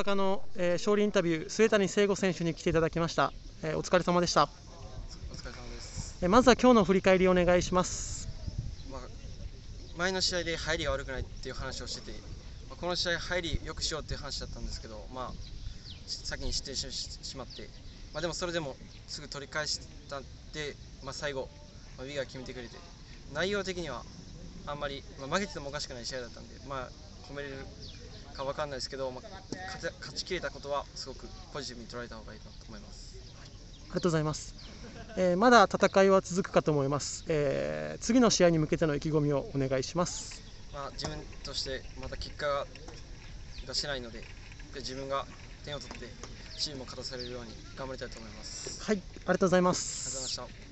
大阪の、えー勝利インタビュー末谷聖吾選手に来ていただきました、えーお疲れ様でした、お疲れ様です、えーまずは今日の振り返りをお願いします。まあ、前の試合で入りが悪くないっていう話をしてて、まあ、この試合入りよくしようっていう話だったんですけど、まあ、し先に失点してししまって、まあ、でもそれでもすぐ取り返したんで、まあ、最後、まあ、ウィガー決めてくれて内容的にはあんまり、まあ、負けててもおかしくない試合だったんで、まあ、褒めれるか分かんないですけど、まあ、勝て勝ちきれたことはすごくポジティブに捉えた方がいいなと思います。ありがとうございます、えーまだ戦いは続くかと思います、えー次の試合に向けての意気込みをお願いしますまあ、自分としてまた結果が出せないのでで自分が点を取ってチームを勝たせれるように頑張りたいと思います。はいありがとうございまありがとうございすました。